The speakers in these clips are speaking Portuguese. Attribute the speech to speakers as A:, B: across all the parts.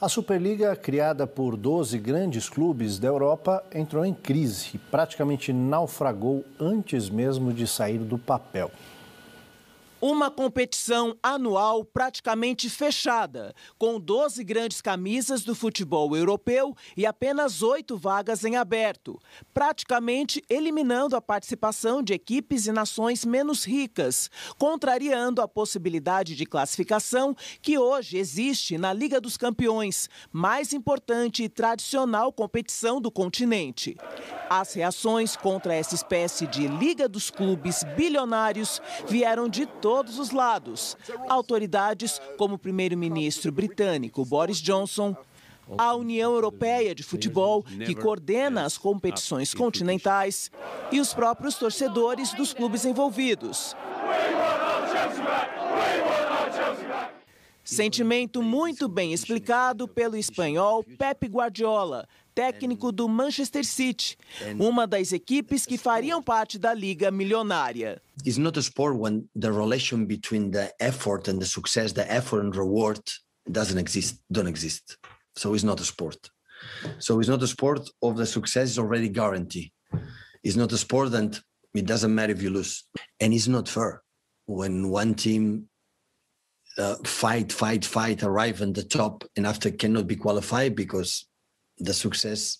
A: A Superliga, criada por 12 grandes clubes da Europa, entrou em crise e praticamente naufragou antes mesmo de sair do papel.
B: Uma competição anual praticamente fechada, com 12 grandes camisas do futebol europeu e apenas oito vagas em aberto, praticamente eliminando a participação de equipes e nações menos ricas, contrariando a possibilidade de classificação que hoje existe na Liga dos Campeões, mais importante e tradicional competição do continente. As reações contra essa espécie de Liga dos Clubes bilionários vieram de todos os lados. Autoridades como o primeiro-ministro britânico Boris Johnson, a União Europeia de Futebol, que coordena as competições continentais, e os próprios torcedores dos clubes envolvidos. Sentimento muito bem explicado pelo espanhol Pep Guardiola, técnico do Manchester City, uma das equipes que fariam parte da liga milionária.
C: It's not a sport when the relation between the effort and the success, the effort and reward doesn't exist, don't exist. So it's not a sport. So it's not a sport of the success is already guaranteed. It's not a sport and it doesn't matter if you lose. And it's not fair when one team uh, fight, fight, fight, arrive at the top and after cannot be qualified because the success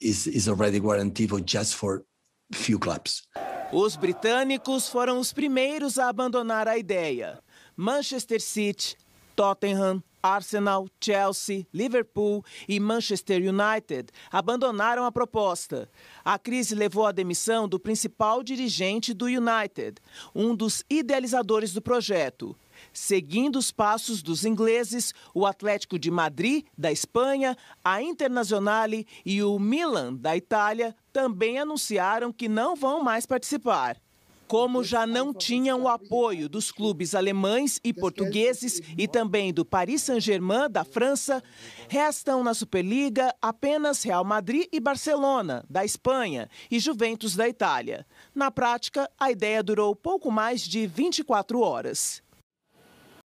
C: is, is already guaranteed for just for few clubs.
B: Os britânicos foram os primeiros a abandonar a ideia. Manchester City, Tottenham, Arsenal, Chelsea, Liverpool e Manchester United abandonaram a proposta. A crise levou à demissão do principal dirigente do United, um dos idealizadores do projeto. Seguindo os passos dos ingleses, o Atlético de Madrid, da Espanha, a Internazionale e o Milan, da Itália, também anunciaram que não vão mais participar. Como já não tinham o apoio dos clubes alemães e portugueses e também do Paris Saint-Germain da França, restam na Superliga apenas Real Madrid e Barcelona, da Espanha, e Juventus da Itália. Na prática, a ideia durou pouco mais de 24 horas.